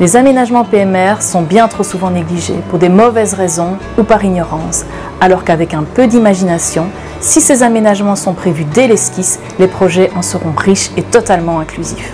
Les aménagements PMR sont bien trop souvent négligés pour des mauvaises raisons ou par ignorance, alors qu'avec un peu d'imagination, si ces aménagements sont prévus dès l'esquisse, les projets en seront riches et totalement inclusifs.